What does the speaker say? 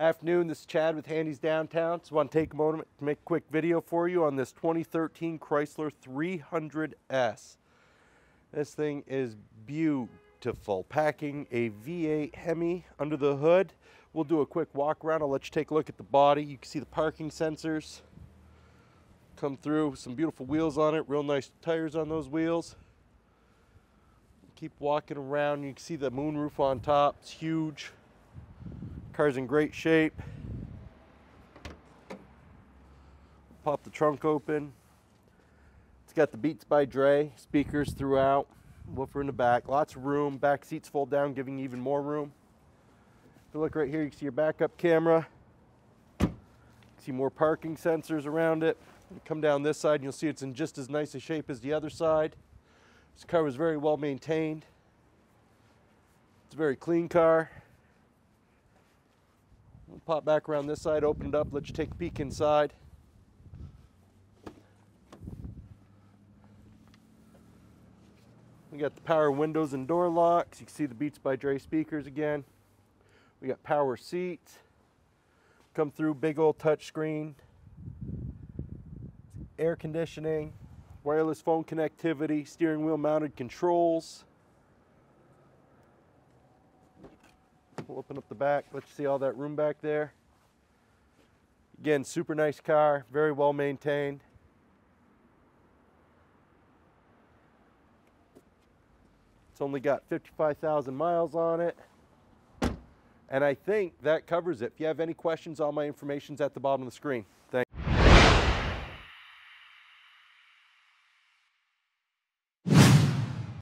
Afternoon, this is Chad with Handy's Downtown. Just want to take a moment to make a quick video for you on this 2013 Chrysler 300S. This thing is beautiful. Packing a V8 Hemi under the hood. We'll do a quick walk around. I'll let you take a look at the body. You can see the parking sensors come through. Some beautiful wheels on it. Real nice tires on those wheels. Keep walking around. You can see the moonroof on top. It's huge. Car's in great shape. Pop the trunk open. It's got the Beats by Dre speakers throughout. Woofer in the back. Lots of room. Back seats fold down, giving even more room. If you look right here, you can see your backup camera. See more parking sensors around it. Come down this side and you'll see it's in just as nice a shape as the other side. This car was very well maintained. It's a very clean car. Pop back around this side, open it up, let you take a peek inside. We got the power windows and door locks. You can see the Beats by Dre speakers again. We got power seats. Come through big old touch screen. Air conditioning, wireless phone connectivity, steering wheel mounted controls. We'll open up the back, let you see all that room back there. Again, super nice car, very well maintained. It's only got 55,000 miles on it. And I think that covers it. If you have any questions, all my information's at the bottom of the screen.